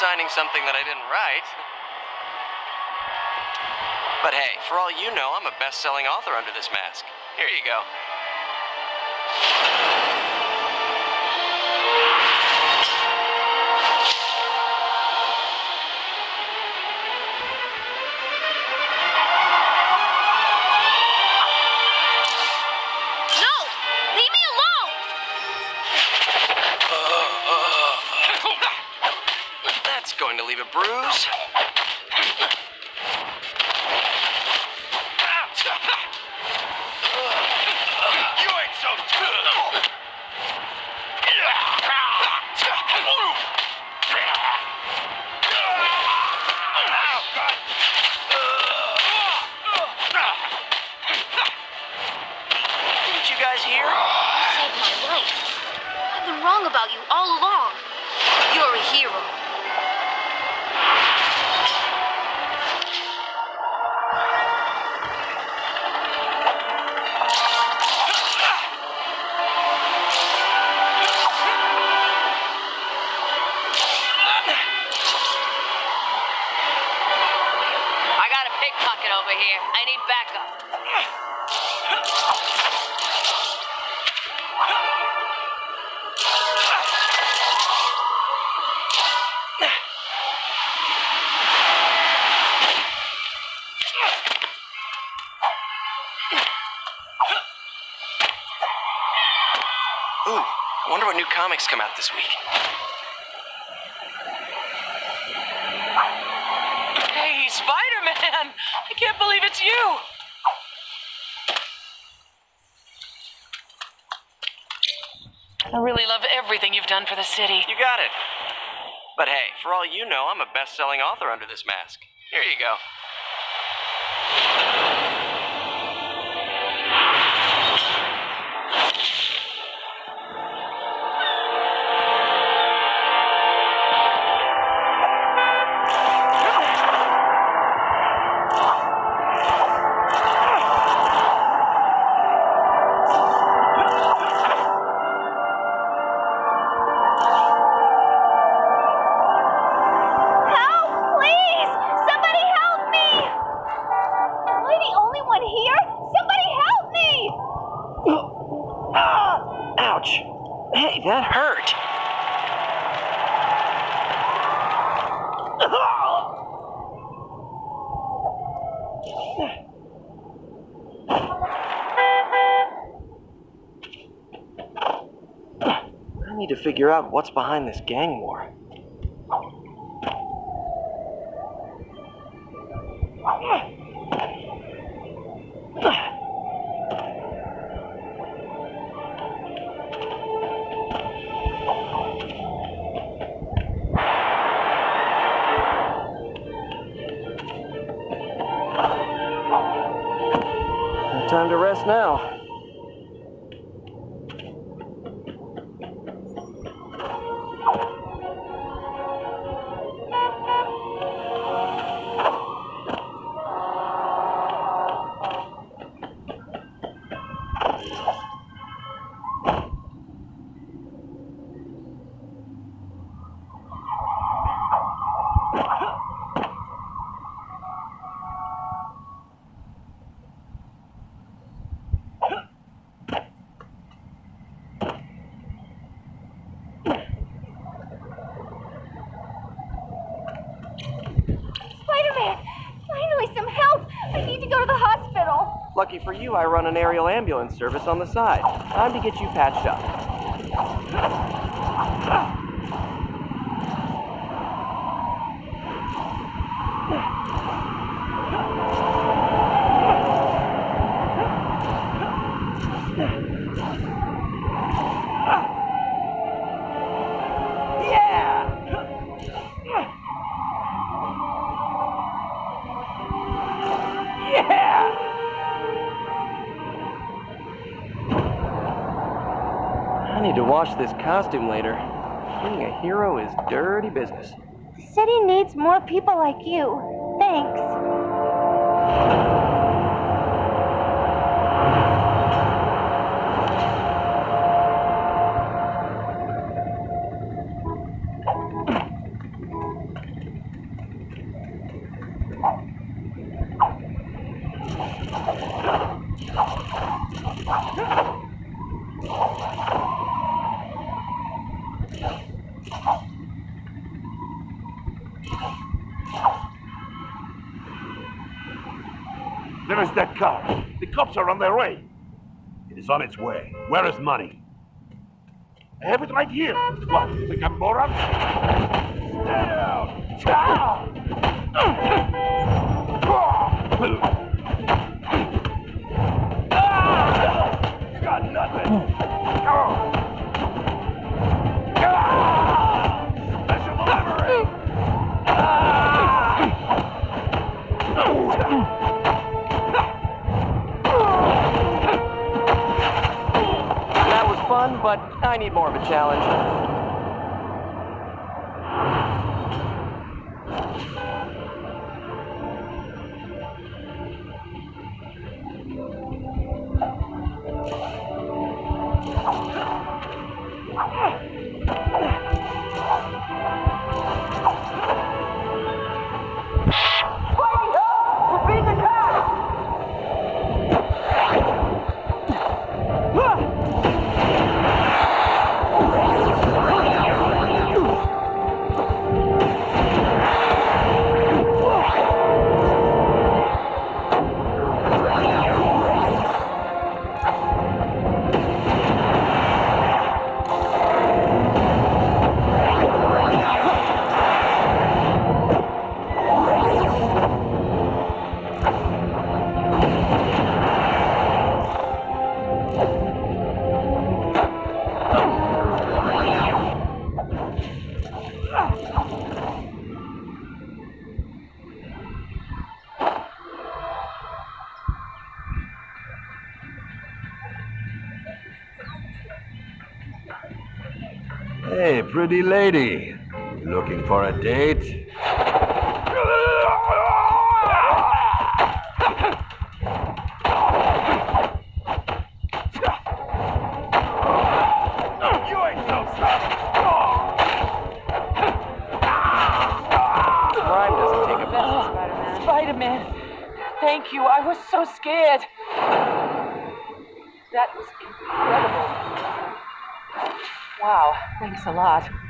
signing something that I didn't write. But hey, for all you know, I'm a best selling author under this mask. Here you go. Comics come out this week. Hey, Spider Man! I can't believe it's you! I really love everything you've done for the city. You got it. But hey, for all you know, I'm a best selling author under this mask. Here you go. Figure out what's behind this gang war. Time to rest now. I run an aerial ambulance service on the side. Time to get you patched up. Wash this costume later. Being a hero is dirty business. The city needs more people like you. Thanks. Cops are on their way. It is on its way. Where is money? I have it right here. What? I'm moron? But I need more of a challenge. Pretty lady. Looking for a date? You ain't so tough. Crime doesn't take a bath. Spider-Man, thank you. I was so scared. That was incredible. Wow, a lot.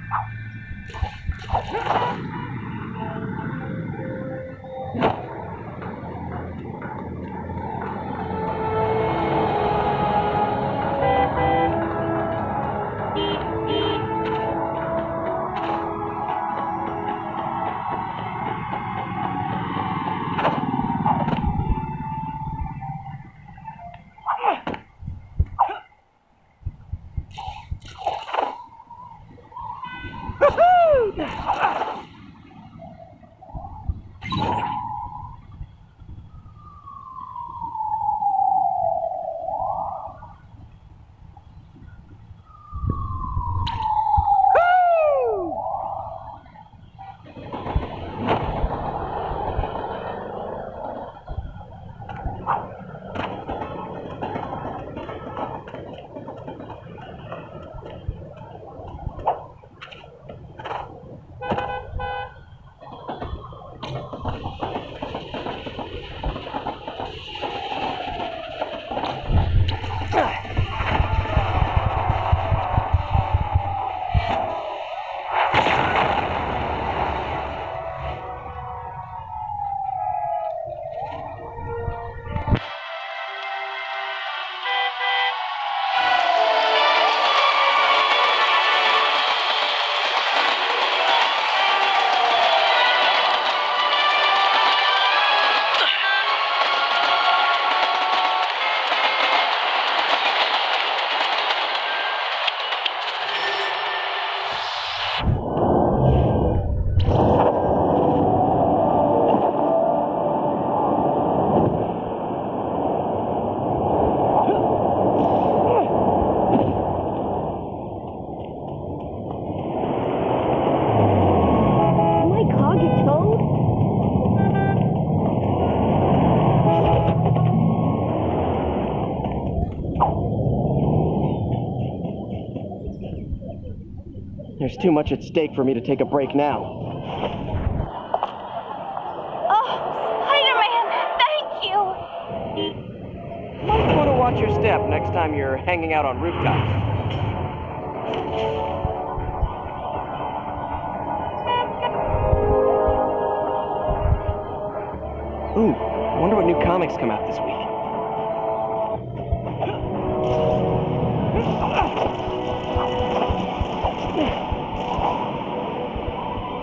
Too much at stake for me to take a break now. Oh, Spider-Man, thank you. Might want to watch your step next time you're hanging out on rooftops. Ooh, wonder what new comics come out this week.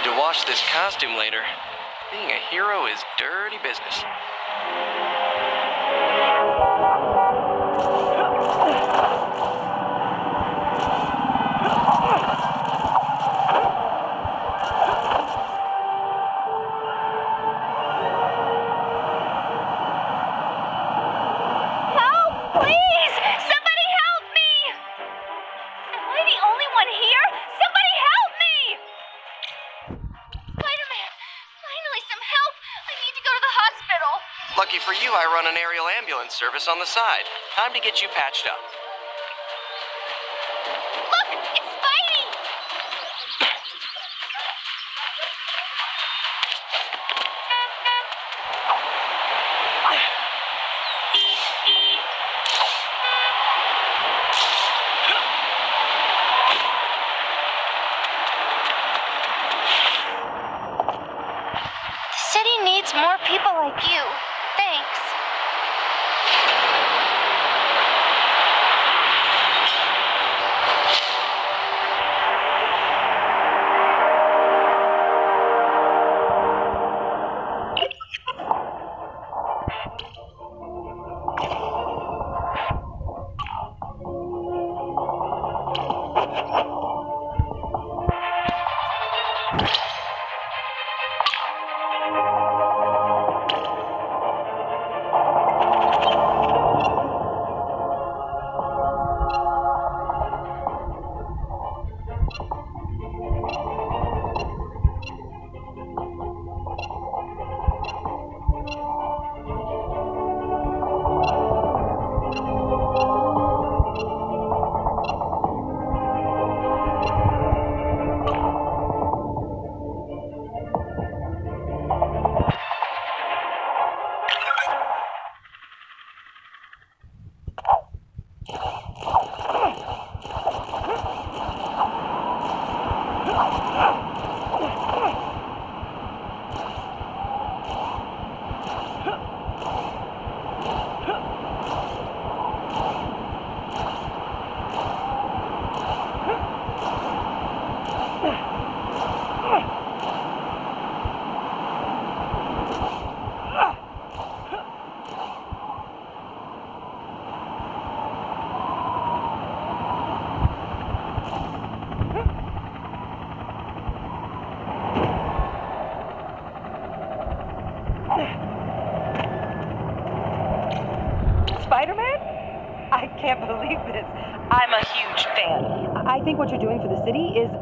need to wash this costume later. Being a hero is dirty business. Service on the side. Time to get you patched up.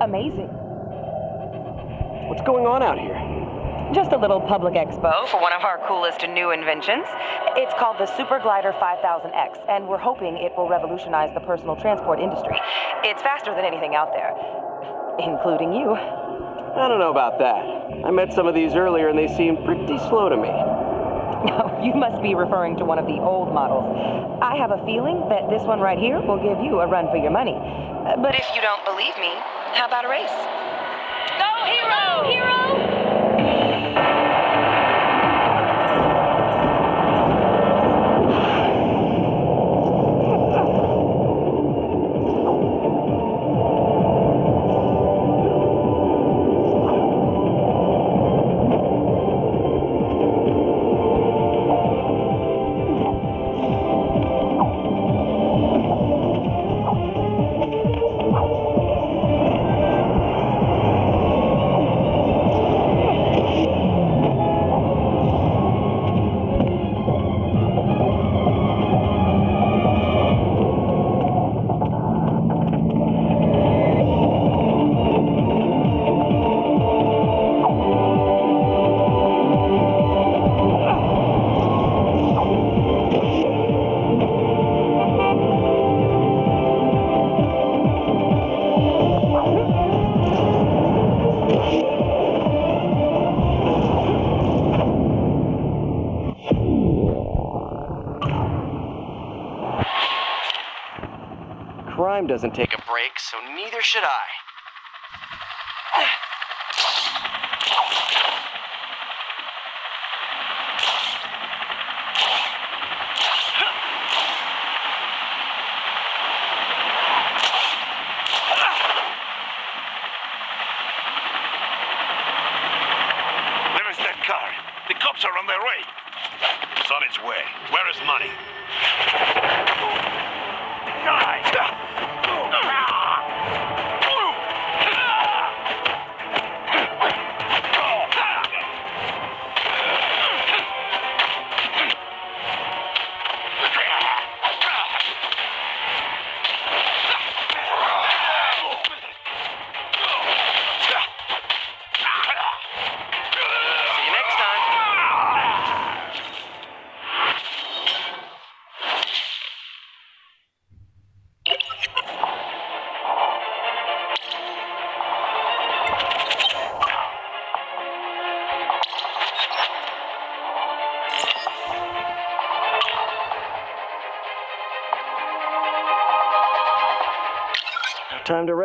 Amazing. What's going on out here? Just a little public expo for one of our coolest new inventions. It's called the Super Glider 5000X, and we're hoping it will revolutionize the personal transport industry. It's faster than anything out there, including you. I don't know about that. I met some of these earlier and they seemed pretty slow to me. You must be referring to one of the old models. I have a feeling that this one right here will give you a run for your money. Uh, But if you don't believe me, how about a race? Go, hero! Hero! Doesn't take a break, so neither should I.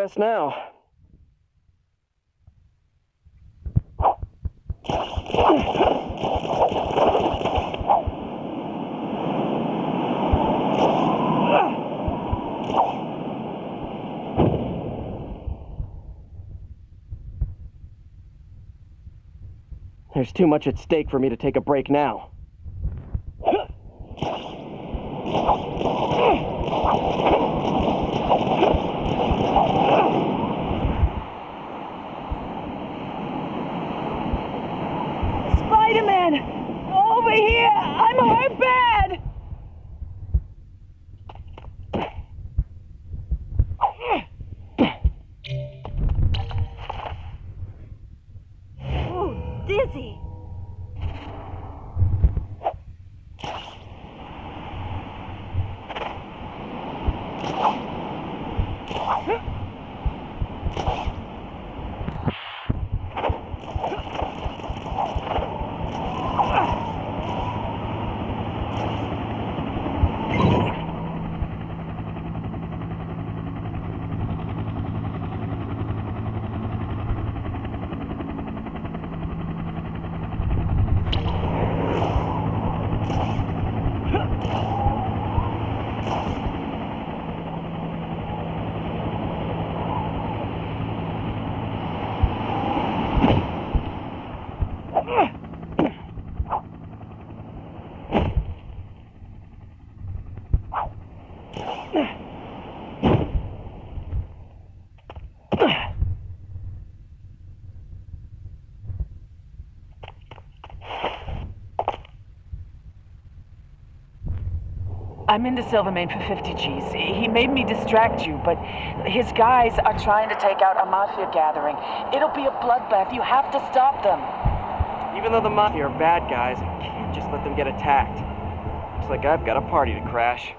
Rest now. There's too much at stake for me to take a break now. Spider-Man! Over here! I'm hurt bad! Ooh, dizzy. I'm into Silvermane for 50 G's. He made me distract you, but his guys are trying to take out a mafia gathering. It'll be a bloodbath. You have to stop them. Even though the Mafia are bad guys, I can't just let them get attacked. Looks like I've got a party to crash.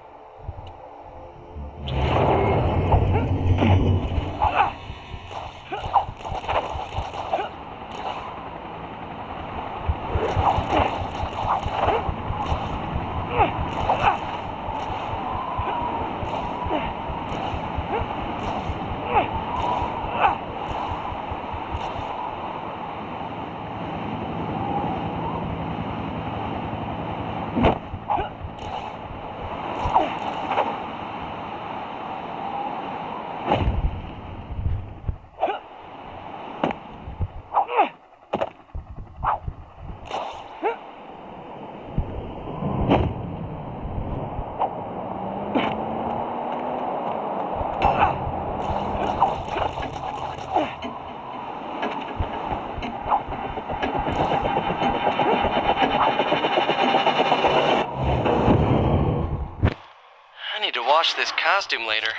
Wash this costume later.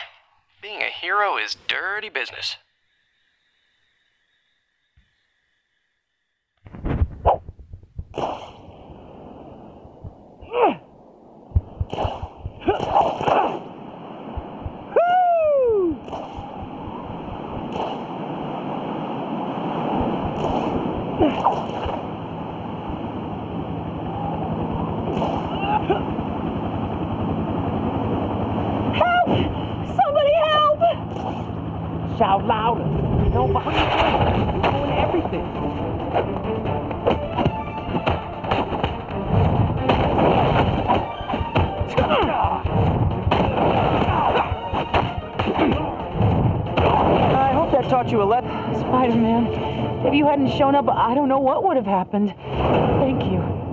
Being a hero is dirty business. Taught you a lesson. Spider-Man, if you hadn't shown up, I don't know what would have happened. Thank you.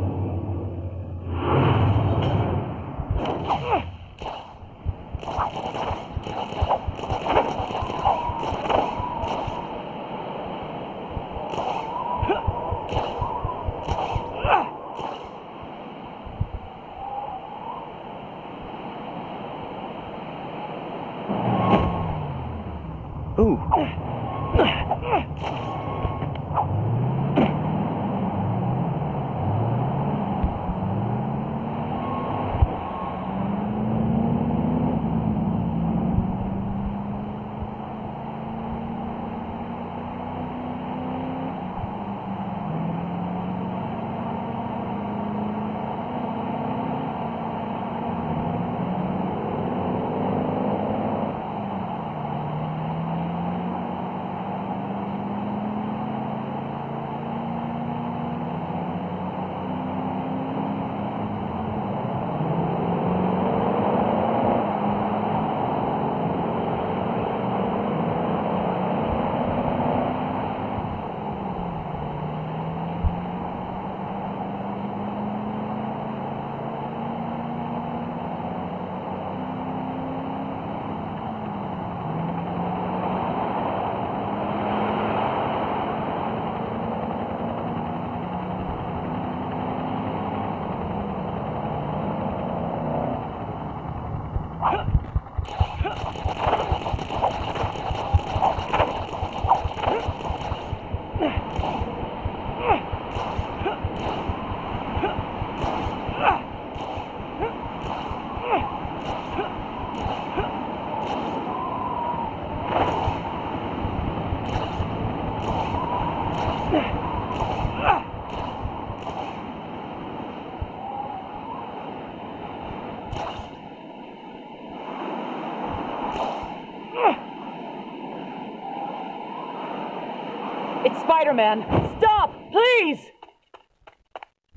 Spider-Man. Stop, please!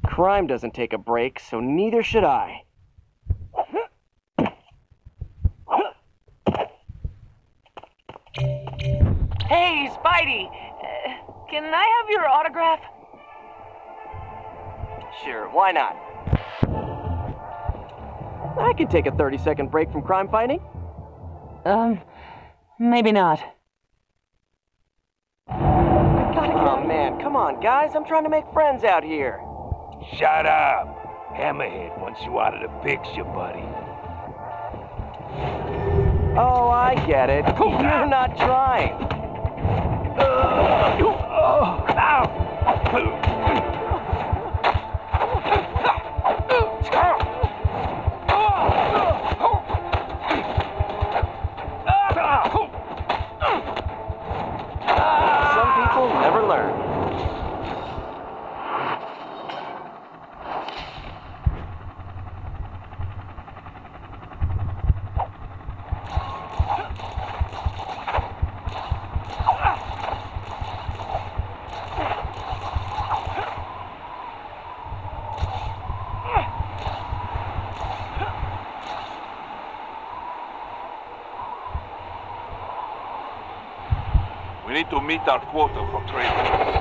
Crime doesn't take a break, so neither should I. Hey, Spidey. Uh, can I have your autograph? Sure, why not? I could take a 30 second break from crime fighting. Um, maybe not. Oh man, come on, guys. I'm trying to make friends out here. Shut up. Hammerhead wants you out of the picture, buddy. Oh, I get it. You're not trying. Uh, Some people never learn. We need to meet our quota for trade.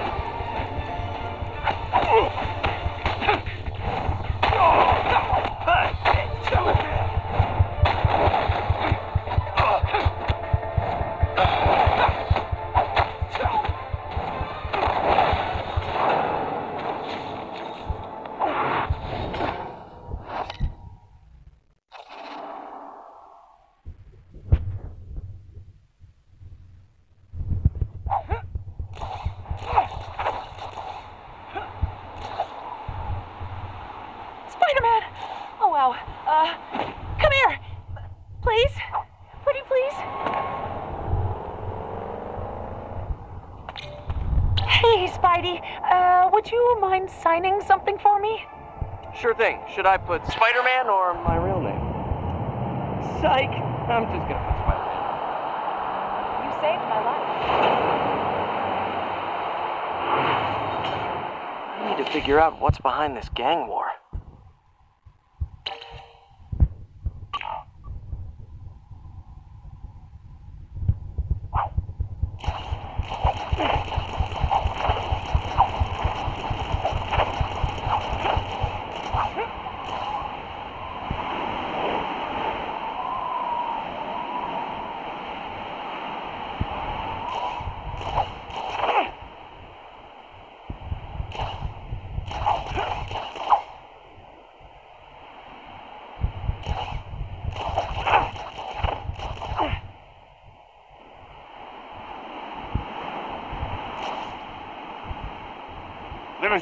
Thing. Should I put Spider Man or my real name? Psych! I'm just gonna put Spider Man. You saved my life. I need to figure out what's behind this gang war.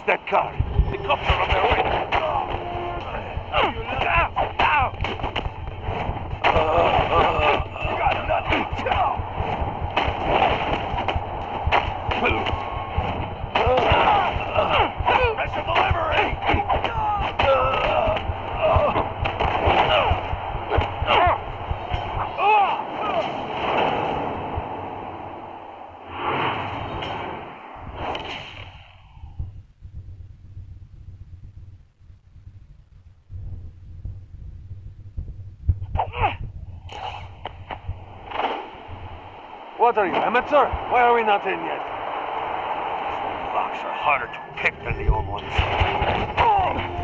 That car. The cops are on their way. Ow, ow. You got nothing. Special delivery. What are you, amateur? Why are we not in yet? These old locks are harder to pick than the old ones. Somebody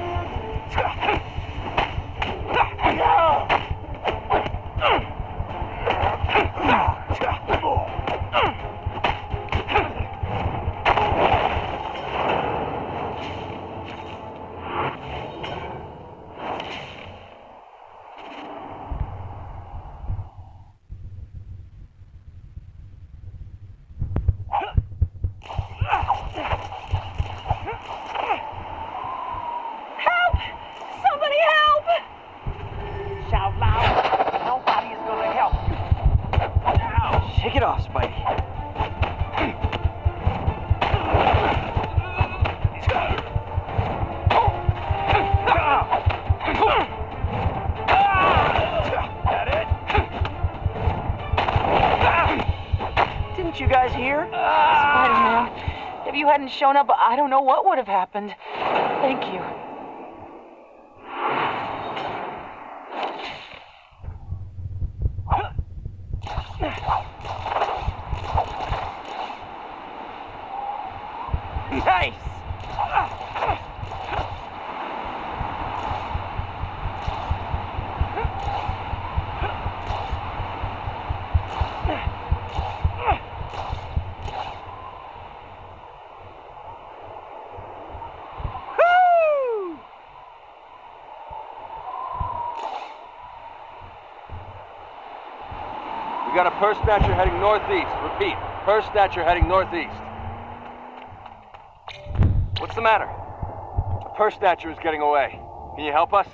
Didn't you guys hear? Uh, Spider-Man, if you hadn't shown up, I don't know what would have happened. Thank you. Got a purse snatcher heading northeast. Repeat, purse snatcher heading northeast. What's the matter? A purse snatcher is getting away. Can you help us?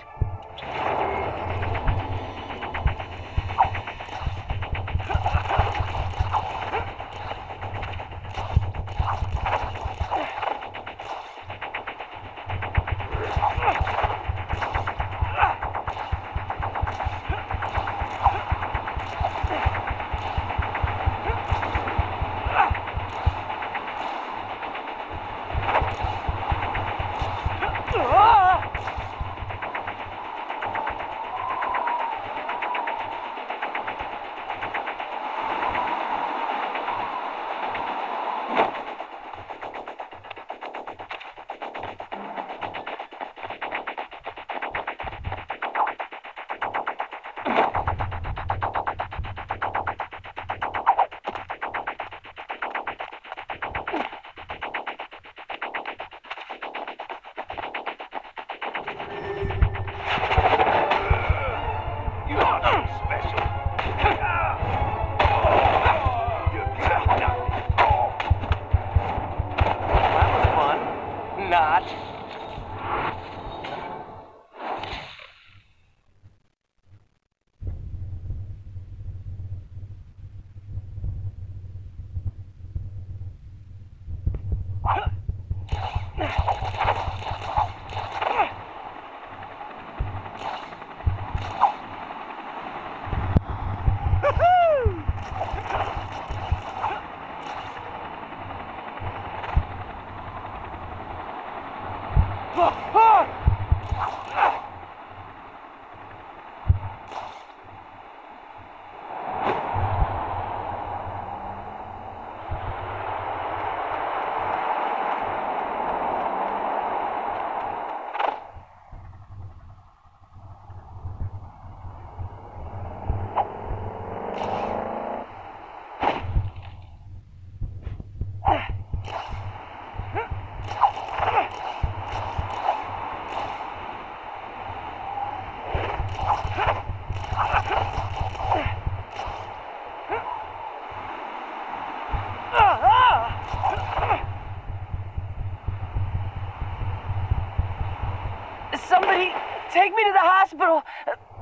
Take me to the hospital,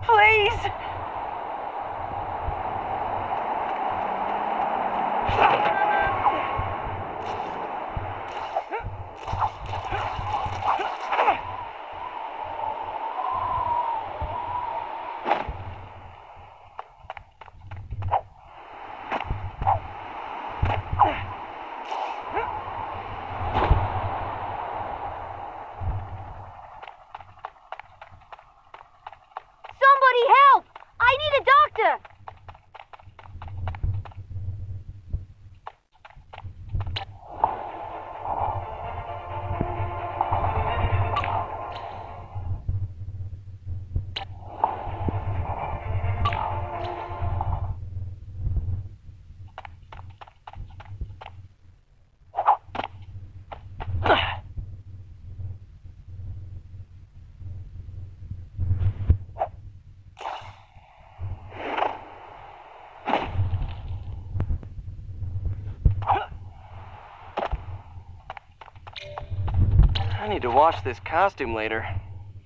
please. Somebody help! I need a doctor! I need to wash this costume later.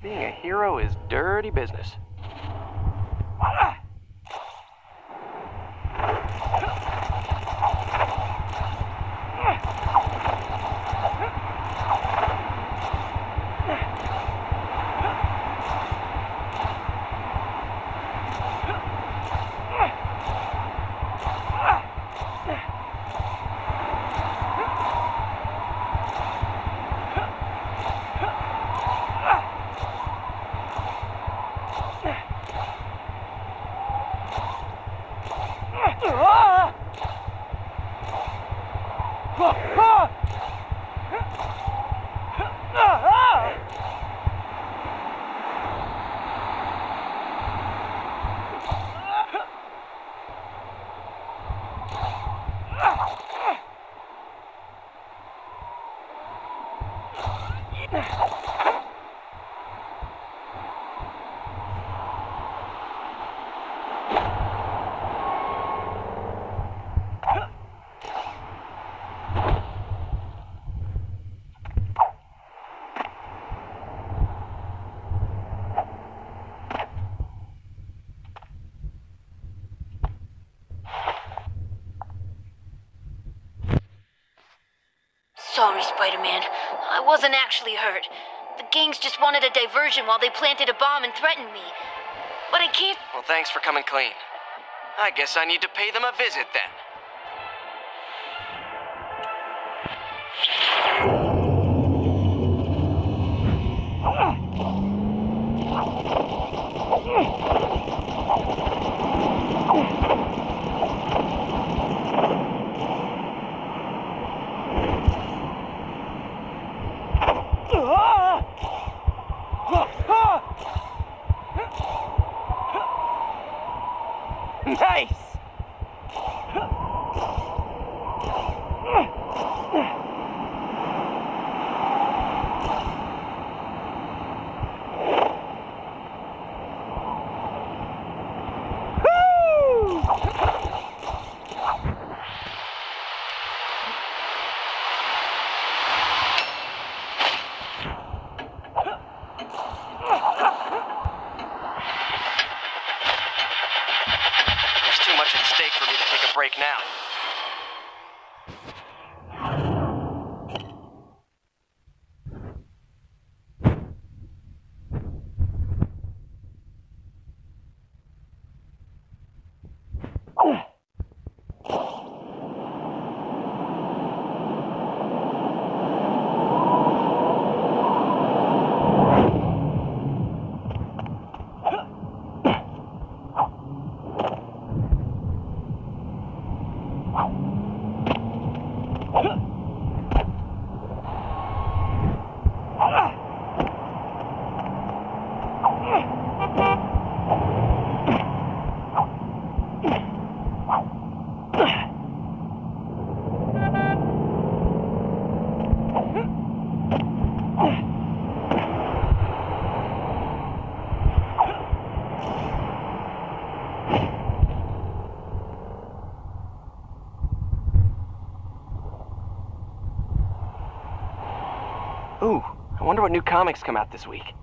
Being a hero is dirty business. Sorry, Spider Man. I wasn't actually hurt. The gangs just wanted a diversion while they planted a bomb and threatened me. But I can't. Well, thanks for coming clean. I guess I need to pay them a visit then. Wonder what new comics come out this week.